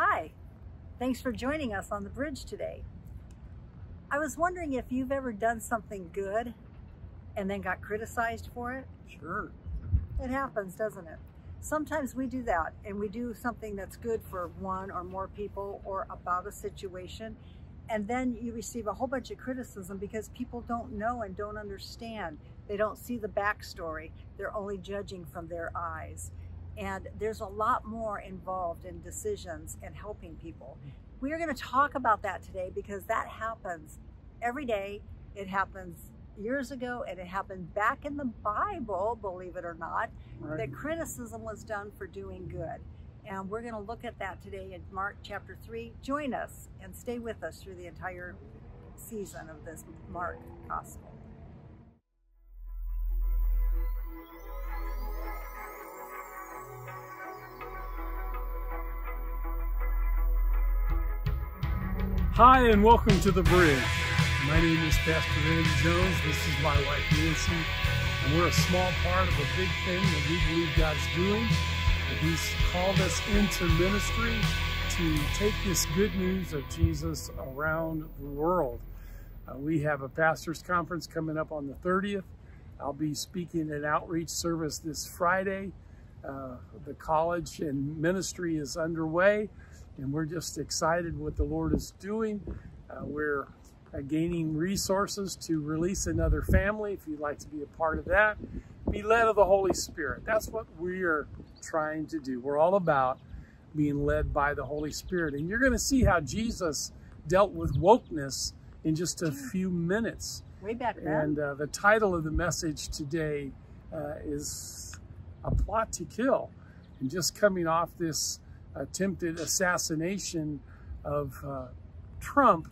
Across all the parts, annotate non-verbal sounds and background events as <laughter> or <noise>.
Hi, thanks for joining us on the bridge today. I was wondering if you've ever done something good and then got criticized for it. Sure. It happens, doesn't it? Sometimes we do that and we do something that's good for one or more people or about a situation. And then you receive a whole bunch of criticism because people don't know and don't understand. They don't see the backstory. They're only judging from their eyes. And there's a lot more involved in decisions and helping people. We are going to talk about that today because that happens every day. It happens years ago and it happened back in the Bible, believe it or not, Right. that criticism was done for doing good. And we're going to look at that today in Mark chapter 3. Join us and stay with us through the entire season of this Mark gospel. Hi, and welcome to The Bridge. My name is Pastor Randy Jones. This is my wife Nancy, and we're a small part of a big thing that we believe God's doing. And He's called us into ministry to take this good news of Jesus around the world. Uh, we have a pastor's conference coming up on the 30th. I'll be speaking at outreach service this Friday. Uh, the college and ministry is underway, and we're just excited what the Lord is doing. Uh, we're uh, gaining resources to release another family. If you'd like to be a part of that, be led of the Holy Spirit. That's what we are trying to do. We're all about being led by the Holy Spirit. And you're going to see how Jesus dealt with wokeness in just a few minutes. Way back then. And uh, the title of the message today uh, is A Plot to Kill. And just coming off this attempted assassination of uh, Trump,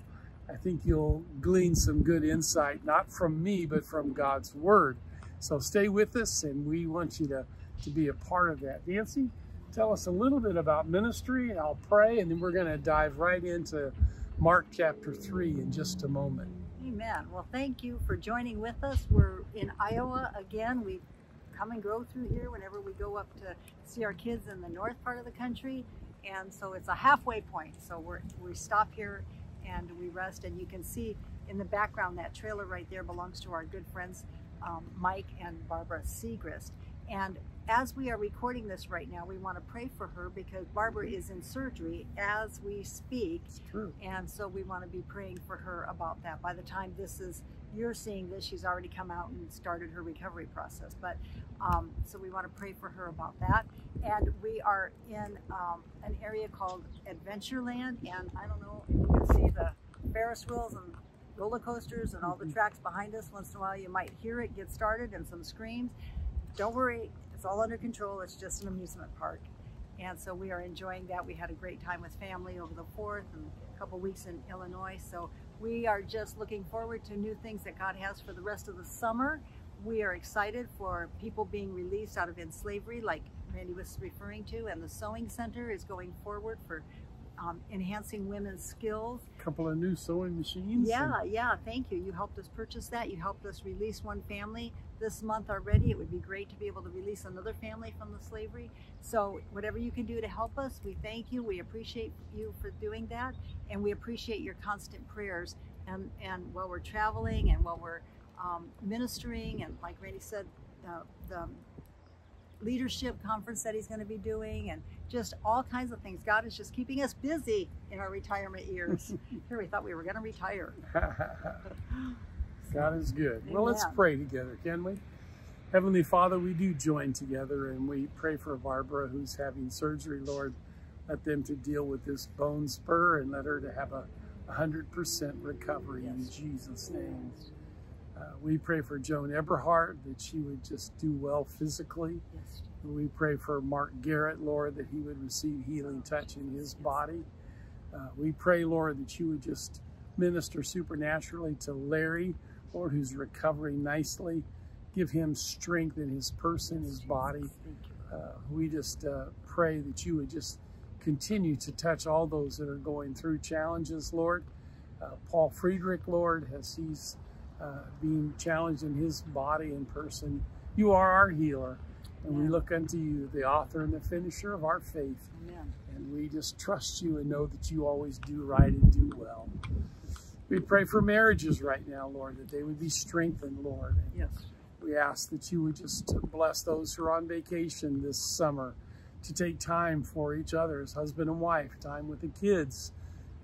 I think you'll glean some good insight, not from me, but from God's Word. So stay with us, and we want you to, to be a part of that. Nancy, tell us a little bit about ministry, I'll pray, and then we're going to dive right into Mark chapter 3 in just a moment. Amen. Well, thank you for joining with us. We're in Iowa again. We come and grow through here whenever we go up to see our kids in the north part of the country. And so it's a halfway point. So we're, we stop here and we rest. And you can see in the background that trailer right there belongs to our good friends um, Mike and Barbara Segrist. And as we are recording this right now, we want to pray for her because Barbara is in surgery as we speak. It's true. And so we want to be praying for her about that. By the time this is, you're seeing this, she's already come out and started her recovery process. But um, so we want to pray for her about that. And we are in um, an area called Adventureland. And I don't know if you can see the Ferris wheels and roller coasters and all the tracks behind us. Once in a while, you might hear it get started and some screams. Don't worry, it's all under control. It's just an amusement park. And so we are enjoying that. We had a great time with family over the 4th and a couple weeks in Illinois. So we are just looking forward to new things that God has for the rest of the summer. We are excited for people being released out of enslavery, like Randy was referring to, and the Sewing Center is going forward for um, enhancing women's skills. A couple of new sewing machines. Yeah, yeah, thank you. You helped us purchase that. You helped us release one family this month already. It would be great to be able to release another family from the slavery. So, whatever you can do to help us, we thank you. We appreciate you for doing that, and we appreciate your constant prayers. And and while we're traveling and while we're um, ministering, and like Randy said, uh, the leadership conference that he's going to be doing, and just all kinds of things. God is just keeping us busy in our retirement years. <laughs> Here we thought we were going to retire. <laughs> God is good. Well, let's pray together, can we? Heavenly Father, we do join together and we pray for Barbara who's having surgery, Lord. Let them to deal with this bone spur and let her to have a 100% recovery in Jesus' name. Uh, we pray for Joan Eberhard that she would just do well physically. Yes. We pray for Mark Garrett, Lord, that he would receive healing touch in his body. Uh, we pray, Lord, that you would just minister supernaturally to Larry, Lord, who's recovering nicely. Give him strength in his person, his body. Uh, we just uh, pray that you would just continue to touch all those that are going through challenges, Lord. Uh, Paul Friedrich, Lord, as he's uh, being challenged in his body and person, you are our healer. And we look unto you, the author and the finisher of our faith. Amen. And we just trust you and know that you always do right and do well. We pray for marriages right now, Lord, that they would be strengthened, Lord. And Yes. we ask that you would just bless those who are on vacation this summer to take time for each other as husband and wife, time with the kids.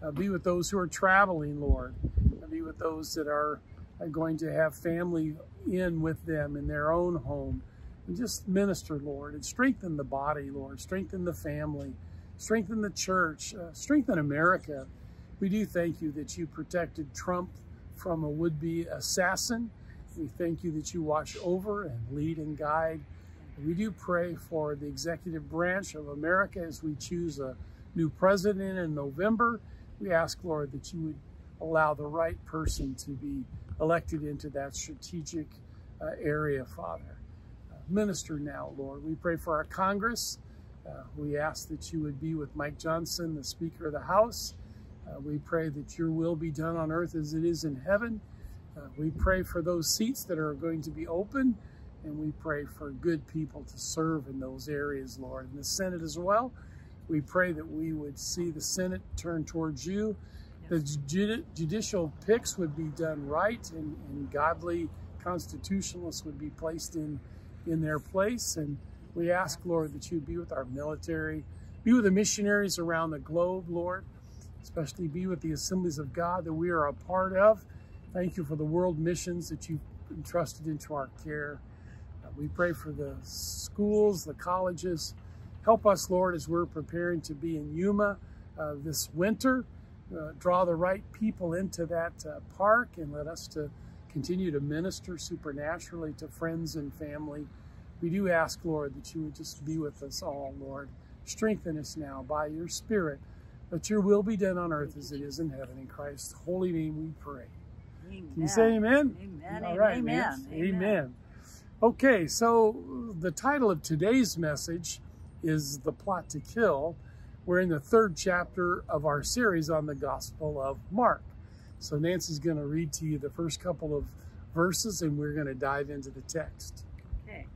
Uh, be with those who are traveling, Lord. Uh, be with those that are, are going to have family in with them in their own home. And just minister, Lord, and strengthen the body, Lord. Strengthen the family. Strengthen the church. Uh, strengthen America. We do thank you that you protected Trump from a would-be assassin. We thank you that you watch over and lead and guide. We do pray for the executive branch of America as we choose a new president in November. We ask, Lord, that you would allow the right person to be elected into that strategic uh, area, Father. Uh, minister now, Lord. We pray for our Congress. Uh, we ask that you would be with Mike Johnson, the Speaker of the House. Uh, we pray that your will be done on earth as it is in heaven. Uh, we pray for those seats that are going to be open, and we pray for good people to serve in those areas, Lord. In the Senate as well, we pray that we would see the Senate turn towards you. The judi- judicial picks would be done right, and, and godly constitutionalists would be placed in, in their place. And we ask, Lord, that you be with our military, be with the missionaries around the globe, Lord, especially be with the assemblies of God that we are a part of. Thank you for the world missions that you've entrusted into our care. Uh, we pray for the schools, the colleges. Help us, Lord, as we're preparing to be in Yuma uh, this winter. Uh, draw the right people into that uh, park and let us to continue to minister supernaturally to friends and family. We do ask, Lord, that you would just be with us all, Lord. Strengthen us now by your Spirit. Let your will be done on earth as it is in heaven. In Christ's holy name we pray. Amen. Can you say amen? Amen. All right, amen. Amen. Amen. Okay, so the title of today's message is The Plot to Kill. We're in the third chapter of our series on the Gospel of Mark. So Nancy's going to read to you the first couple of verses and we're going to dive into the text. Okay.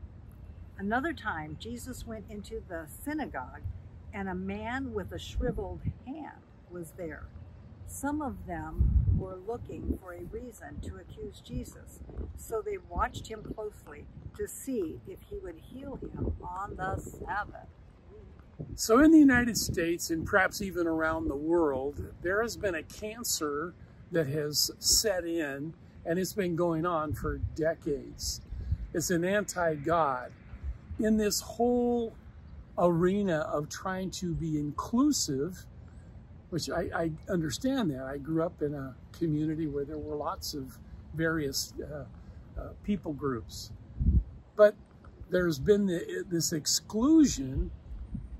Another time, Jesus went into the synagogue, and a man with a shriveled hand was there. Some of them were looking for a reason to accuse Jesus, so they watched him closely to see if he would heal him on the Sabbath. So in the United States and perhaps even around the world, there has been a cancer that has set in and it's been going on for decades. It's an anti-God. In this whole arena of trying to be inclusive, which I, I understand that. I grew up in a community where there were lots of various uh, uh, people groups. But there's been the, this exclusion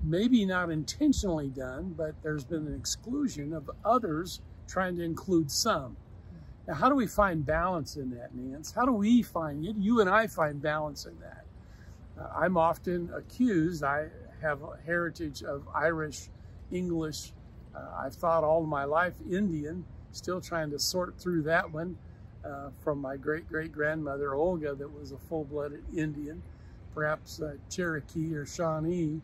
maybe not intentionally done, but there's been an exclusion of others trying to include some. Now, how do we find balance in that, Nance? How do we find? You and I find balance in that. Uh, I'm often accused, I have a heritage of Irish, English, uh, I've thought all my life Indian, still trying to sort through that one uh, from my great great grandmother Olga, that was a full blooded Indian, perhaps uh, Cherokee or Shawnee.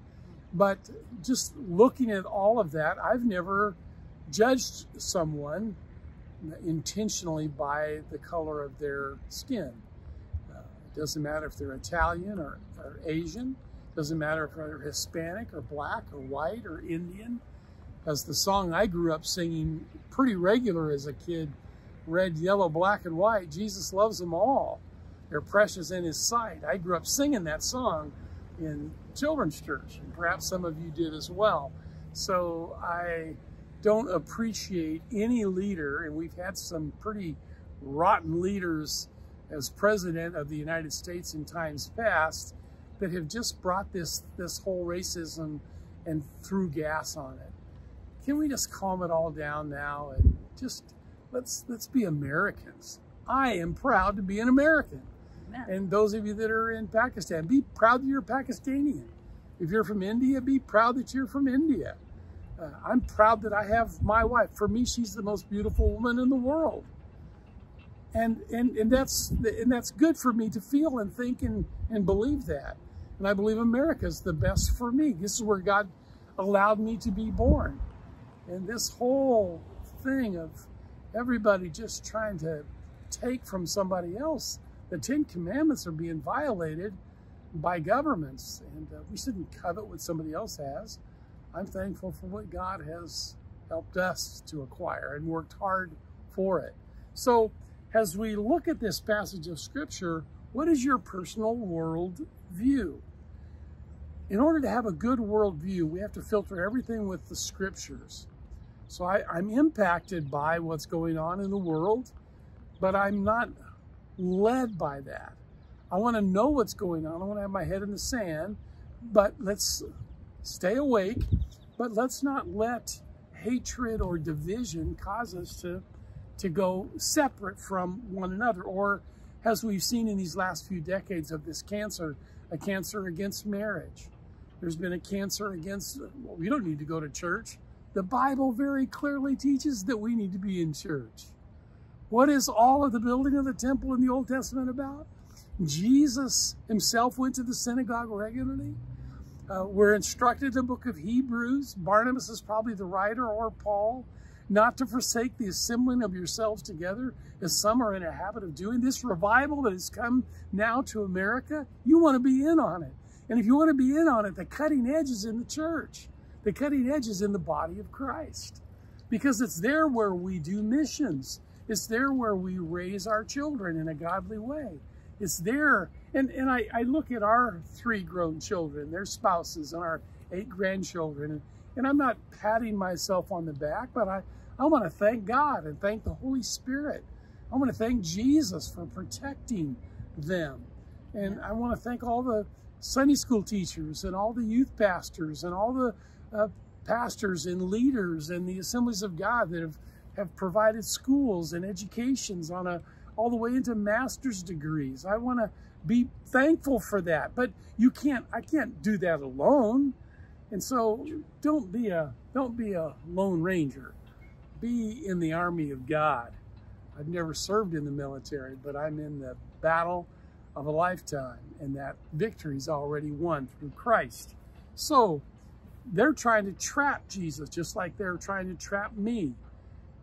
But just looking at all of that, I've never judged someone intentionally by the color of their skin. Uh, it doesn't matter if they're Italian or, or Asian. Doesn't matter if they're Hispanic or black or white or Indian. As the song I grew up singing pretty regular as a kid, red, yellow, black, and white, Jesus loves them all. They're precious in his sight. I grew up singing that song in children's church, and perhaps some of you did as well. So I don't appreciate any leader, and we've had some pretty rotten leaders as president of the United States in times past that have just brought this this whole racism and threw gas on it. Can we just calm it all down now and just let's let's be Americans. I am proud to be an American. Amen. And those of you that are in Pakistan, be proud that you're Pakistani. If you're from India, be proud that you're from India. Uh, I'm proud that I have my wife. For me, she's the most beautiful woman in the world. And, and, and, that's, and that's good for me to feel and think and, and believe that. And I believe America is the best for me. This is where God allowed me to be born. And this whole thing of everybody just trying to take from somebody else, the Ten Commandments are being violated by governments. And uh, we shouldn't covet what somebody else has. I'm thankful for what God has helped us to acquire and worked hard for it. So as we look at this passage of scripture, what is your personal world view? In order to have a good world view, we have to filter everything with the scriptures. So I, I'm impacted by what's going on in the world, but I'm not led by that. I want to know what's going on. I want to have my head in the sand, but let's stay awake, but let's not let hatred or division cause us to, to go separate from one another. Or as we've seen in these last few decades of this cancer, a cancer against marriage. There's been a cancer against, well, we don't need to go to church. The Bible very clearly teaches that we need to be in church. What is all of the building of the temple in the Old Testament about? Jesus himself went to the synagogue regularly. Uh, we're instructed in the book of Hebrews. Barnabas is probably the writer or Paul. Not to forsake the assembling of yourselves together, as some are in a habit of doing. This revival that has come now to America, you want to be in on it. And if you want to be in on it, the cutting edge is in the church. The cutting edge is in the body of Christ. Because it's there where we do missions. It's there where we raise our children in a godly way. It's there. And, and I, I look at our three grown children, their spouses, and our eight grandchildren. And, and I'm not patting myself on the back, but I, I want to thank God and thank the Holy Spirit. I want to thank Jesus for protecting them. And I want to thank all the Sunday school teachers and all the youth pastors and all the uh, pastors and leaders and the assemblies of God that have, have provided schools and educations on a all the way into master's degrees. I want to be thankful for that, but you can't, I can't do that alone. And so don't be a, don't be a lone ranger. Be in the army of God. I've never served in the military, but I'm in the battle of a lifetime and that victory is already won through Christ. So they're trying to trap Jesus just like they're trying to trap me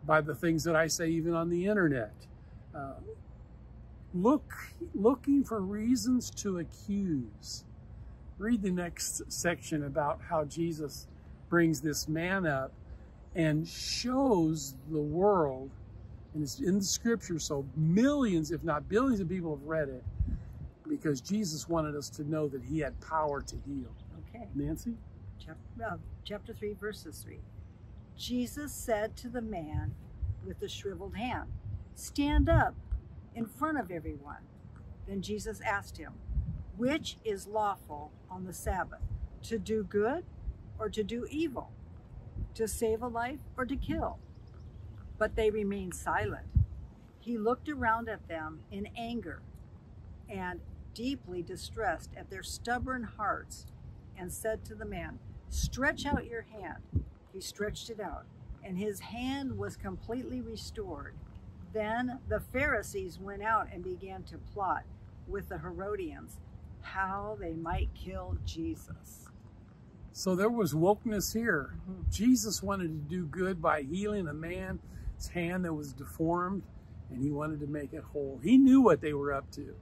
by the things that I say even on the internet. Uh, look, looking for reasons to accuse. Read the next section about how Jesus brings this man up and shows the world, and it's in the scripture, so millions, if not billions of people have read it, because Jesus wanted us to know that he had power to heal. Okay. Nancy? Chapter, chapter 3, verses 3. Jesus said to the man with the shriveled hand, Stand up in front of everyone. Then Jesus asked him, Which is lawful on the Sabbath, to do good or to do evil, to save a life or to kill? But they remained silent. He looked around at them in anger and deeply distressed at their stubborn hearts and said to the man, Stretch out your hand. He stretched it out, and his hand was completely restored. Then the Pharisees went out and began to plot with the Herodians how they might kill Jesus. So there was wokeness here. Mm-hmm. Jesus wanted to do good by healing a man's hand that was deformed, and he wanted to make it whole. He knew what they were up to.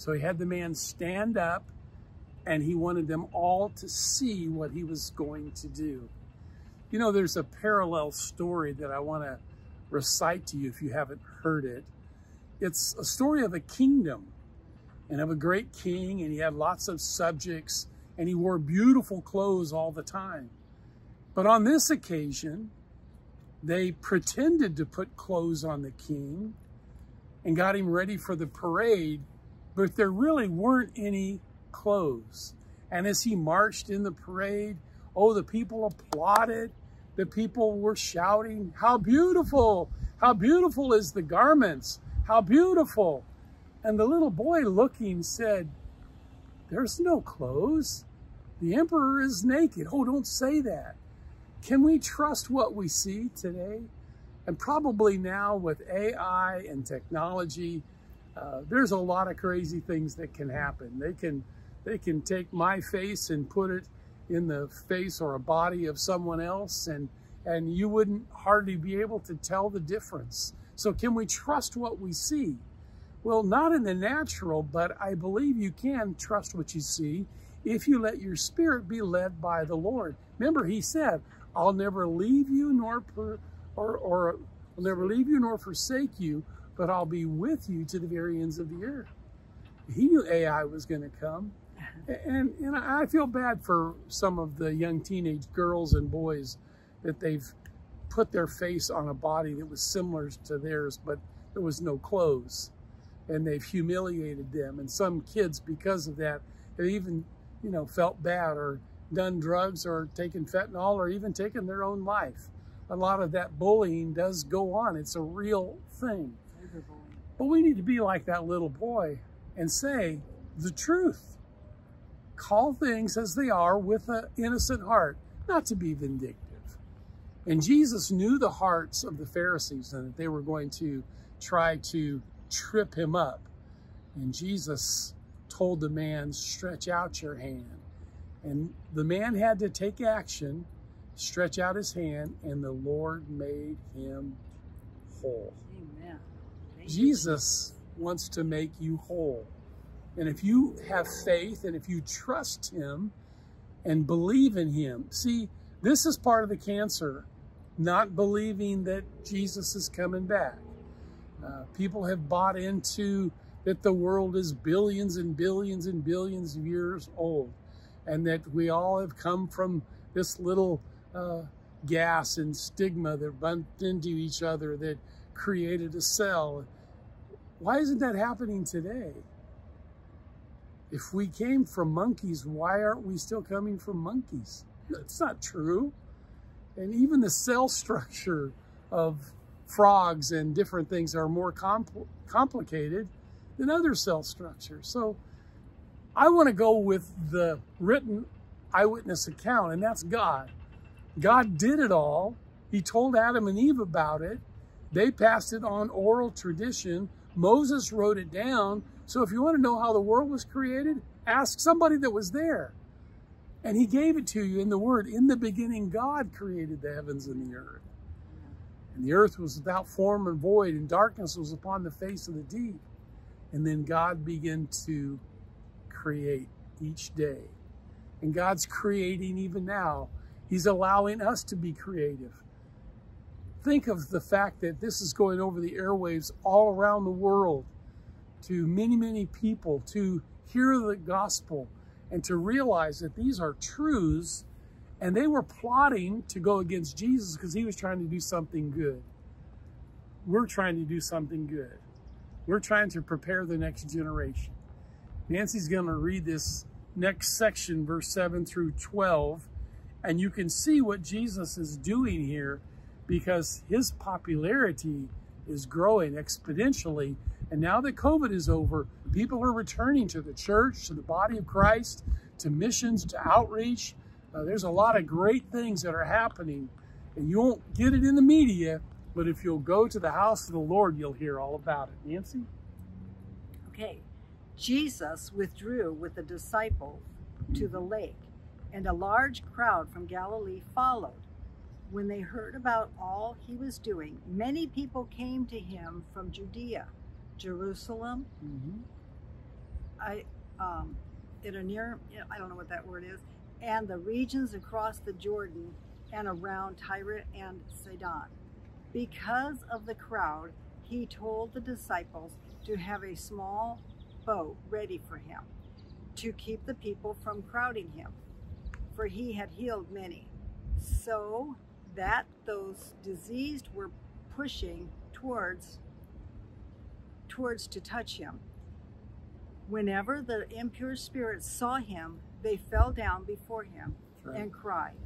So he had the man stand up, and he wanted them all to see what he was going to do. You know, there's a parallel story that I want to recite to you if you haven't heard it. It's a story of a kingdom and of a great king, and he had lots of subjects, and he wore beautiful clothes all the time. But on this occasion, they pretended to put clothes on the king and got him ready for the parade, but there really weren't any clothes. And as he marched in the parade, oh, the people applauded the people were shouting, how beautiful, how beautiful is the garments, how beautiful. And the little boy looking said, there's no clothes. The emperor is naked. Oh, don't say that. Can we trust what we see today? And probably now with AI and technology, uh, there's a lot of crazy things that can happen. They can they can take my face and put it in the face or a body of someone else and and you wouldn't hardly be able to tell the difference. So can we trust what we see? Well, not in the natural, but I believe you can trust what you see if you let your spirit be led by the Lord. Remember, he said, I'll never leave you nor per, or, or I'll never leave you nor forsake you, but I'll be with you to the very ends of the earth. He knew AI was going to come. Uh-huh. And, and I feel bad for some of the young teenage girls and boys that they've put their face on a body that was similar to theirs, but there was no clothes. And they've humiliated them. And some kids, because of that, have even, you know, felt bad or done drugs or taken fentanyl or even taken their own life. A lot of that bullying does go on. It's a real thing. But we need to be like that little boy and say the truth. Call things as they are with an innocent heart, not to be vindictive. And Jesus knew the hearts of the Pharisees and that they were going to try to trip him up. And Jesus told the man, stretch out your hand. And the man had to take action, stretch out his hand, and the Lord made him whole. Amen. Jesus wants to make you whole. And if you have faith and if you trust him and believe in him, see, this is part of the cancer, not believing that Jesus is coming back. Uh, people have bought into that the world is billions and billions and billions of years old and that we all have come from this little uh, gas and stigma that bumped into each other that created a cell. Why isn't that happening today? If we came from monkeys, why aren't we still coming from monkeys? That's not true. And even the cell structure of frogs and different things are more compl complicated than other cell structures. So I want to go with the written eyewitness account, and that's God. God did it all. He told Adam and Eve about it. They passed it on oral tradition. Moses wrote it down. So if you want to know how the world was created, ask somebody that was there. And he gave it to you in the word. In the beginning, God created the heavens and the earth. And the earth was without form and void, and darkness was upon the face of the deep. And then God began to create each day. And God's creating even now. He's allowing us to be creative. Think of the fact that this is going over the airwaves all around the world to many, many people to hear the gospel and to realize that these are truths and they were plotting to go against Jesus because he was trying to do something good. We're trying to do something good. We're trying to prepare the next generation. Nancy's going to read this next section, verse 7 through 12, and you can see what Jesus is doing here because his popularity is growing exponentially. And now that COVID is over, people are returning to the church, to the body of Christ, to missions, to outreach. Uh, there's a lot of great things that are happening, and you won't get it in the media, but if you'll go to the house of the Lord, you'll hear all about it. Nancy? Okay. Jesus withdrew with the disciples to the lake, and a large crowd from Galilee followed. When they heard about all he was doing, many people came to him from Judea, Jerusalem, Mm-hmm. I, um, near, I don't know what that word is, and the regions across the Jordan and around Tyre and Sidon. Because of the crowd, he told the disciples to have a small boat ready for him to keep the people from crowding him, for he had healed many, so that those diseased were pushing towards towards to touch him. Whenever the impure spirits saw him, they fell down before him Right. and cried,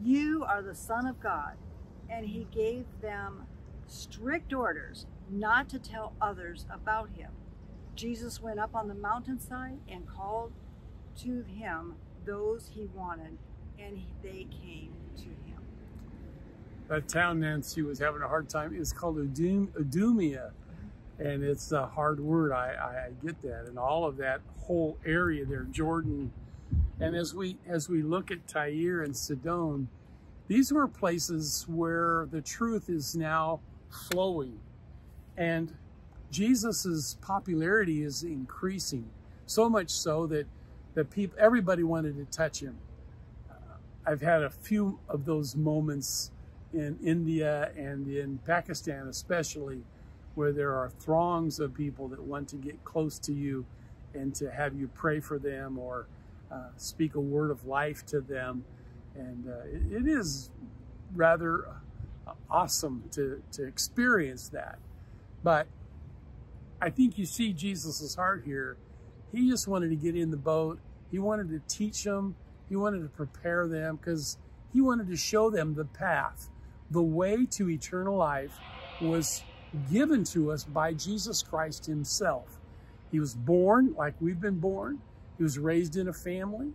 You are the Son of God. And he gave them strict orders not to tell others about him. Jesus went up on the mountainside and called to him those he wanted, and they came. That town Nancy was having a hard time is called Udum, Udumia. and it's a hard word. I, I get that, and all of that whole area there, Jordan. And as we as we look at Tyre and Sidon, these were places where the truth is now flowing, and Jesus's popularity is increasing so much so that that people everybody wanted to touch him. I've had a few of those moments in India and in Pakistan, especially where there are throngs of people that want to get close to you and to have you pray for them or uh, speak a word of life to them. And uh, it, it is rather uh, awesome to, to experience that. But I think you see Jesus's heart here. He just wanted to get in the boat. He wanted to teach them. He wanted to prepare them because he wanted to show them the path. The way to eternal life was given to us by Jesus Christ himself. He was born like we've been born. He was raised in a family.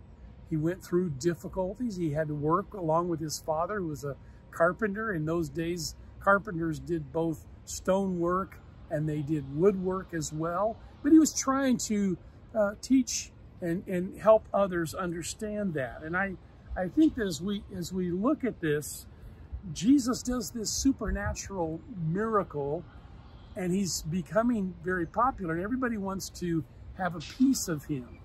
He went through difficulties. He had to work along with his father, who was a carpenter. In those days, carpenters did both stone work and they did woodwork as well. But he was trying to uh, teach and, and help others understand that. And I, I think that as we, as we look at this, Jesus does this supernatural miracle and he's becoming very popular and everybody wants to have a piece of him.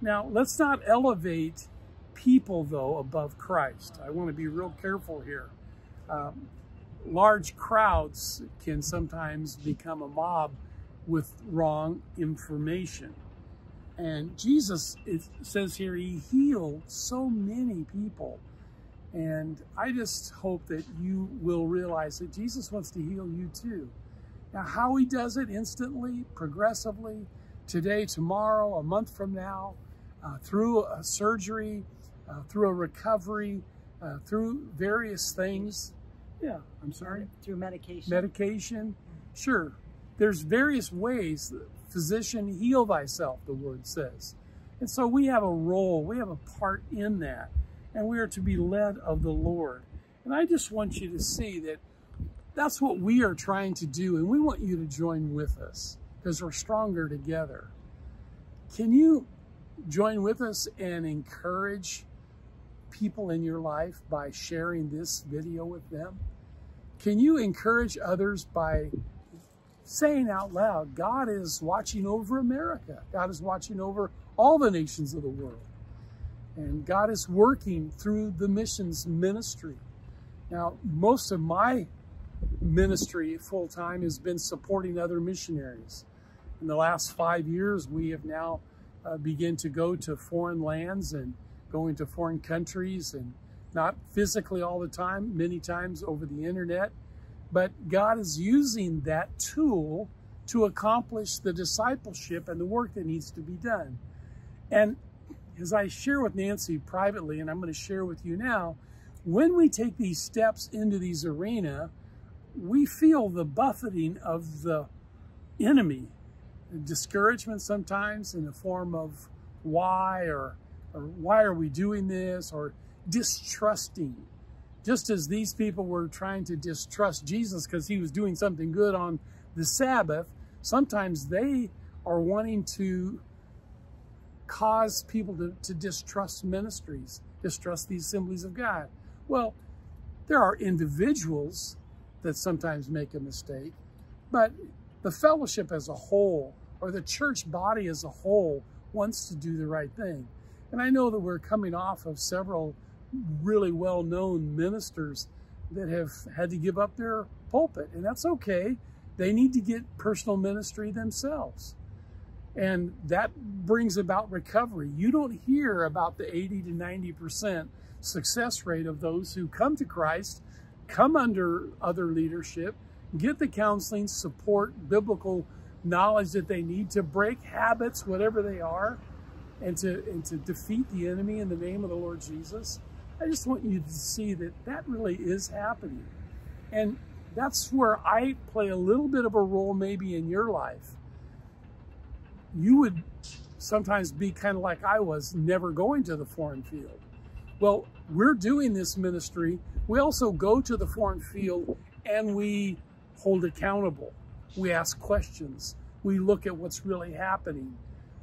Now, let's not elevate people, though, above Christ. I want to be real careful here. Um, large crowds can sometimes become a mob with wrong information. And Jesus, it says here, he healed so many people and I just hope that you will realize that Jesus wants to heal you too. Now, how he does it instantly, progressively, today, tomorrow, a month from now, uh, through a surgery, uh, through a recovery, uh, through various things. Yeah, I'm sorry. Through medication. Medication. Sure. There's various ways. Physician, heal thyself, the word says. And so we have a role, we have a part in that and we are to be led of the Lord. And I just want you to see that that's what we are trying to do, and we want you to join with us because we're stronger together. Can you join with us and encourage people in your life by sharing this video with them? Can you encourage others by saying out loud, God is watching over America. God is watching over all the nations of the world. And God is working through the missions ministry. Now, most of my ministry full time has been supporting other missionaries. In the last five years, we have now uh, begun to go to foreign lands and going to foreign countries and not physically all the time, many times over the internet. But God is using that tool to accomplish the discipleship and the work that needs to be done. And as I share with Nancy privately, and I'm going to share with you now, when we take these steps into these arena, we feel the buffeting of the enemy, discouragement sometimes in the form of why or, or why are we doing this or distrusting. Just as these people were trying to distrust Jesus because he was doing something good on the Sabbath, sometimes they are wanting to cause people to, to distrust ministries, distrust the assemblies of God? Well, there are individuals that sometimes make a mistake, but the fellowship as a whole or the church body as a whole wants to do the right thing. And I know that we're coming off of several really well-known ministers that have had to give up their pulpit, and that's okay. They need to get personal ministry themselves. And that brings about recovery. You don't hear about the 80 to 90% success rate of those who come to Christ, come under other leadership, get the counseling, support, biblical knowledge that they need to break habits, whatever they are, and to, and to defeat the enemy in the name of the Lord Jesus. I just want you to see that that really is happening. And that's where I play a little bit of a role maybe in your life you would sometimes be kind of like I was, never going to the foreign field. Well, we're doing this ministry. We also go to the foreign field and we hold accountable. We ask questions. We look at what's really happening,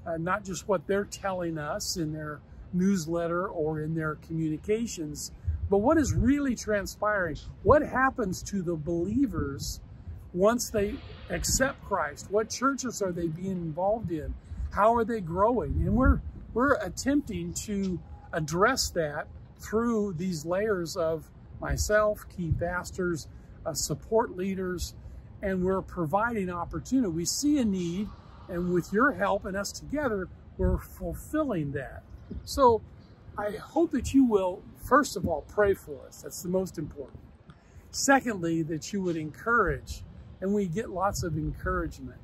uh, not just what they're telling us in their newsletter or in their communications, but what is really transpiring. What happens to the believers once they accept Christ? What churches are they being involved in? How are they growing? And we're we're attempting to address that through these layers of myself, key pastors, uh, support leaders, and we're providing opportunity. We see a need, and with your help and us together, we're fulfilling that. So I hope that you will, first of all, pray for us. That's the most important. Secondly, that you would encourage, and we get lots of encouragement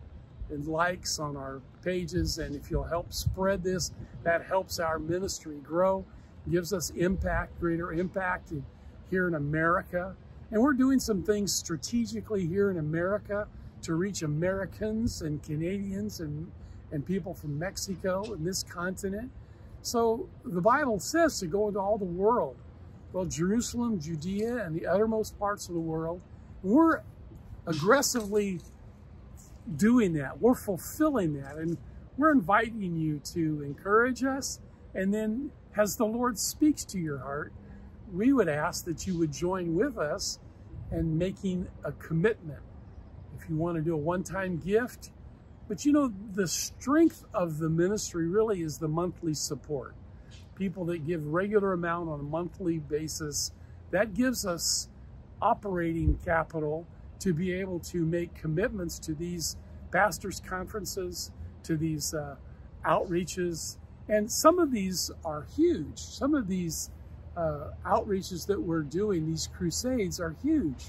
and likes on our pages. And if you'll help spread this, that helps our ministry grow, gives us impact, greater impact here in America. And we're doing some things strategically here in America to reach Americans and Canadians and, and people from Mexico and this continent. So the Bible says to go into all the world. Well, Jerusalem, Judea, and the uttermost parts of the world, we're aggressively doing that. We're fulfilling that. And we're inviting you to encourage us. And then as the Lord speaks to your heart, we would ask that you would join with us in making a commitment. If you want to do a one-time gift, but you know, the strength of the ministry really is the monthly support. People that give regular amount on a monthly basis, that gives us operating capital to be able to make commitments to these pastors conferences, to these uh, outreaches. And some of these are huge. Some of these uh, outreaches that we're doing, these crusades are huge.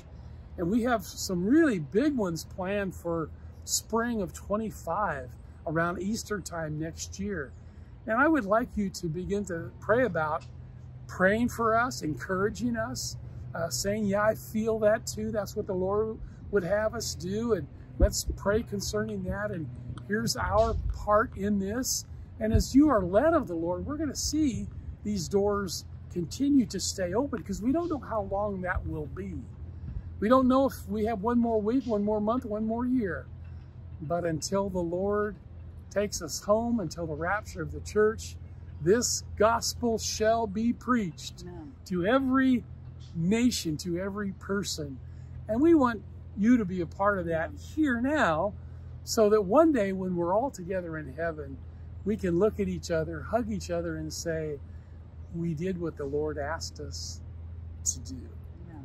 And we have some really big ones planned for spring of 25 around Easter time next year. And I would like you to begin to pray about praying for us, encouraging us, uh, saying, yeah, I feel that too. That's what the Lord would have us do. And let's pray concerning that. And here's our part in this. And as you are led of the Lord, we're going to see these doors continue to stay open because we don't know how long that will be. We don't know if we have one more week, one more month, one more year. But until the Lord takes us home, until the rapture of the church, this gospel shall be preached Amen. to every nation, to every person. And we want you to be a part of that here now so that one day when we're all together in heaven, we can look at each other, hug each other, and say, We did what the Lord asked us to do. Yeah.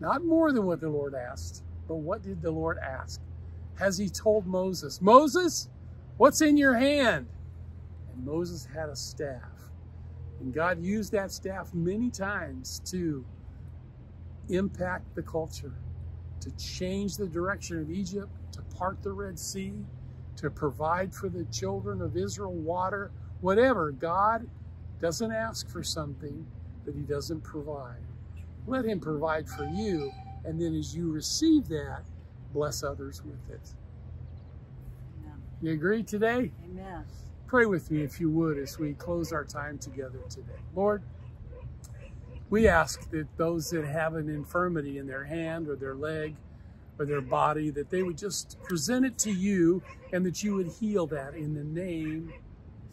Not more than what the Lord asked, but what did the Lord ask? Has he told Moses, Moses, what's in your hand? And Moses had a staff. And God used that staff many times to impact the culture to change the direction of Egypt, to part the Red Sea, to provide for the children of Israel water, whatever. God doesn't ask for something that he doesn't provide. Let him provide for you, and then as you receive that, bless others with it. Amen. You agree today? Amen. Pray with me if you would as we close our time together today. Lord, we ask that those that have an infirmity in their hand or their leg or their body, that they would just present it to you and that you would heal that in the name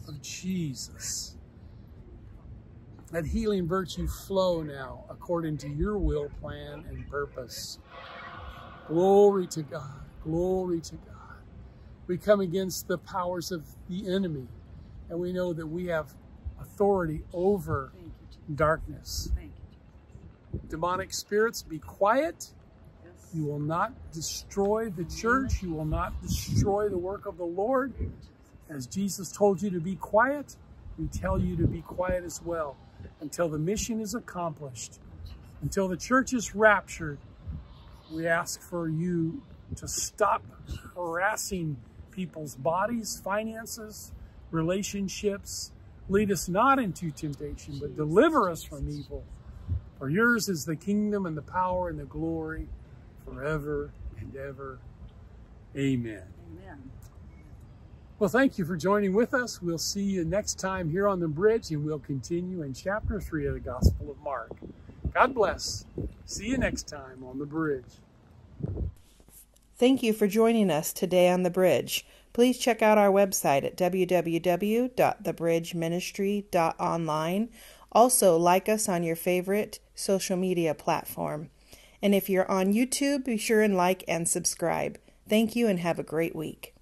of Jesus. Let healing virtue flow now according to your will, plan, and purpose. Glory to God. Glory to God. We come against the powers of the enemy, and we know that we have authority over darkness. Demonic spirits, be quiet. You will not destroy the church. You will not destroy the work of the Lord. As Jesus told you to be quiet, we tell you to be quiet as well until the mission is accomplished. Until the church is raptured, we ask for you to stop harassing people's bodies, finances, relationships. Lead us not into temptation, but deliver us from evil. For yours is the kingdom and the power and the glory forever and ever. Amen. Amen. Well, thank you for joining with us. We'll see you next time here on the bridge, and we'll continue in chapter 3 of the Gospel of Mark. God bless. See you next time on the bridge. Thank you for joining us today on The Bridge. Please check out our website at www.thebridgeministry.online. Also, like us on your favorite social media platform. And if you're on YouTube, be sure and like and subscribe. Thank you and have a great week.